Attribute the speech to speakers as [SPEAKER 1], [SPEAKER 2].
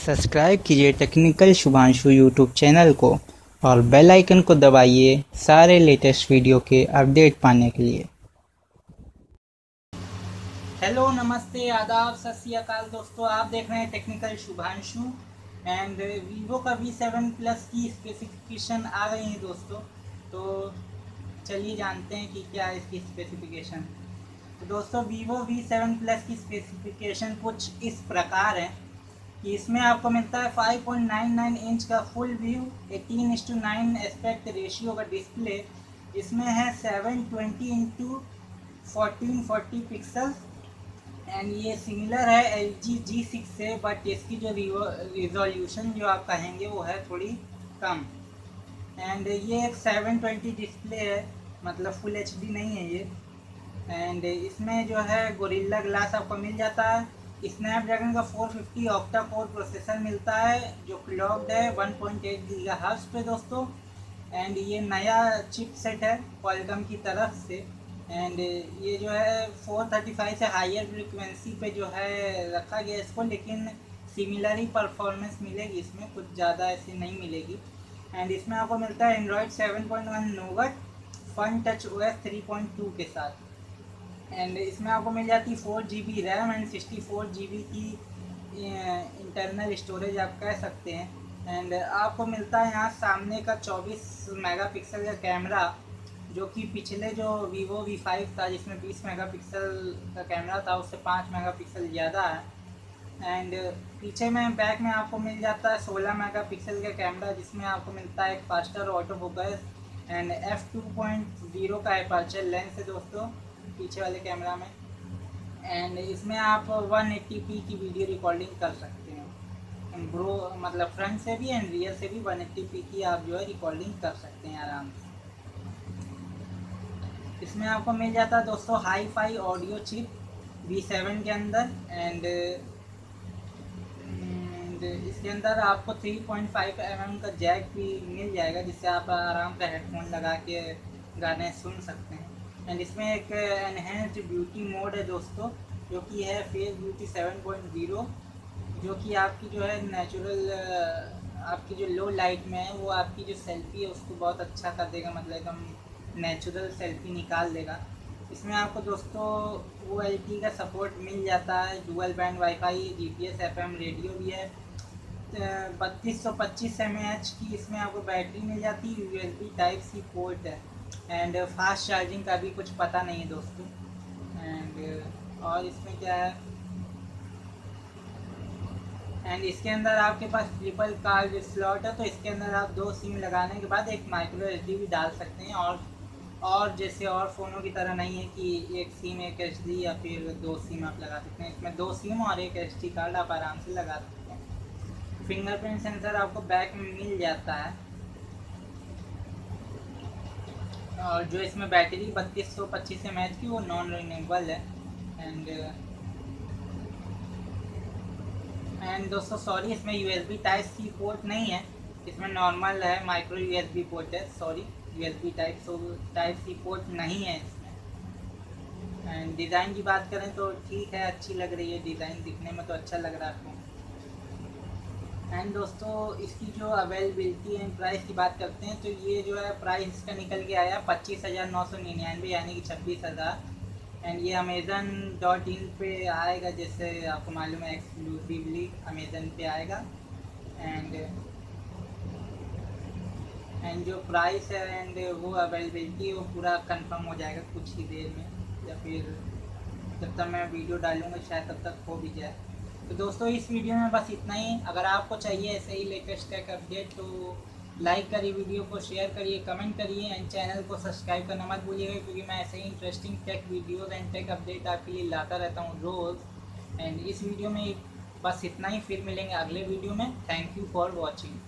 [SPEAKER 1] Subscribe कीजिए technical Shubhanshu YouTube channel को और बेल आइकन को दबाइए सारे लेटेस्ट वीडियो के अपडेट पाने के लिए। हेलो, नमस्ते, आदाब, सत दोस्तों। आप देख रहे हैं टेक्निकल शुभांशु एंड वीवो का वी सेवन प्लस की स्पेसिफिकेशन आ गई है दोस्तों। तो चलिए जानते हैं कि क्या इसकी स्पेसिफिकेशन तो दोस्तों, वीवो वी सेवन प्लस की स्पेसिफिकेशन कुछ इस प्रकार है। कि इसमें आपको मिलता है 5.99 इंच का full view eighteen is to nine aspect ratio का डिस्प्ले इसमें है 720 twenty into fourteen forty and ये सिमिलर है एल जी जी सिक्स से बट इसकी जो रिजोल्यूशन जो आप कहेंगे वो है थोड़ी कम। एंड ये एक 720 डिस्प्ले है मतलब फुल एचडी नहीं है ये। एंड इसमें जो है गोरिल्ला ग्लास आपको मिल जाता है। स्नैपड्रैगन का 450 फिफ्टी ऑक्टा कोर प्रोसेसर मिलता है, जो क्लॉक्ड है 1.8 पॉइंट गीगाहर्ट्ज़ पे दोस्तों। एंड ये नया चिप सेट है क्वालकम की तरफ़ से। एंड ये जो है 435 से हायर फ्रिक्वेंसी पे जो है रखा गया इसको, लेकिन सिमिलर ही परफॉर्मेंस मिलेगी इसमें, कुछ ज़्यादा ऐसी नहीं मिलेगी। एंड इसमें आपको मिलता है Android 7.1 Nougat fun touch O S के साथ। एंड इसमें आपको मिल जाती है four G B RAM and sixty four G B की इंटरनल स्टोरेज आप कह सकते हैं। एंड आपको मिलता है यहाँ सामने का 24 मेगापिक्सल का कैमरा जो कि पिछले जो वीवो वी फाइव था, जिसमें 20 मेगापिक्सल का कैमरा था, उससे 5 मेगापिक्सल ज़्यादा है। एंड पीछे में बैक में आपको मिल जाता है 16 मेगापिक्सल का कैमरा जिसमें आपको मिलता है एक faster auto focus and F two point zero का एपर्चर लेंस है दोस्तों। पीछे वाले कैमरा में। एंड इसमें आप 180p की वीडियो रिकॉर्डिंग कर सकते हैं। ब्रो मतलब फ्रंट से भी एंड रियर से भी 180p की आप जो है रिकॉर्डिंग कर सकते हैं आराम से। इसमें आपको मिल जाता है दोस्तों hi fi audio chip V7 के अंदर। एंड इसके अंदर आपको 3.5 पॉइंट mm का जैक भी मिल जाएगा, जिससे आप आराम से हेडफोन लगा के गाने सुन सकते हैं। एंड इसमें एक एनहेंस्ड ब्यूटी मोड है दोस्तों, जो कि है फेस ब्यूटी 7.0 जो कि आपकी जो है नेचुरल आपकी जो लो लाइट में है, वो आपकी जो सेल्फी है, उसको बहुत अच्छा कर देगा मतलब एकदम नेचुरल सेल्फी निकाल देगा। इसमें आपको दोस्तों ओ एल का सपोर्ट मिल जाता है dual band WiFi G P radio भी है। बत्तीस सौ पच्चीस एम एच की इसमें आपको बैटरी मिल जाती है U S type C port है। एंड फास्ट चार्जिंग का भी कुछ पता नहीं है दोस्तों। एंड और इसमें क्या है? एंड इसके अंदर आपके पास ट्रिपल कार्ड स्लॉट है तो इसके अंदर आप दो सिम लगाने के बाद एक माइक्रो एच भी डाल सकते हैं। और और जैसे और फ़ोनों की तरह नहीं है कि एक सिम एक एच या फिर दो सिम आप लगा सकते हैं। इसमें दो सिम और एक एच कार्ड आप आराम से लगा सकते हैं। फिंगरप्रिंट सेंसर आपको बैक में मिल जाता है। और जो इसमें बैटरी बत्तीस सौ पच्चीस एम एच की, वो नॉन रिन्यूएबल है। एंड एंड दोस्तों सॉरी इसमें U S B type C port नहीं है। इसमें नॉर्मल है micro U S B port है sorry U S B type so type C port नहीं है इसमें। एंड डिज़ाइन की बात करें तो ठीक है, अच्छी लग रही है डिज़ाइन दिखने में तो अच्छा लग रहा है आपको। एंड दोस्तों, इसकी जो अवेलेबिलिटी एंड प्राइस की बात करते हैं तो ये जो है प्राइस इसका निकल के आया पच्चीस हज़ार नौ सौ निन्यानवे, यानी कि छब्बीस हज़ार। एंड ये अमेज़न डॉट इन पर आएगा, जैसे आपको मालूम है एक्सक्लूसिवली अमेज़न पे आएगा। एंड एंड जो प्राइस है एंड वो अवेलेबिलिटी वो पूरा कंफर्म हो जाएगा कुछ ही देर में, या फिर जब तक मैं वीडियो डालूँगा, शायद तब तक हो भी जाए। तो दोस्तों, इस वीडियो में बस इतना ही। अगर आपको चाहिए ऐसे ही लेटेस्ट टेक अपडेट तो लाइक करिए वीडियो को शेयर करिए कमेंट करिए एंड चैनल को सब्सक्राइब करना मत भूलिएगा, क्योंकि मैं ऐसे ही interesting tech videos and tech update आपके लिए लाता रहता हूँ रोज़। एंड इस वीडियो में बस इतना ही। फिर मिलेंगे अगले वीडियो में। Thank you for watching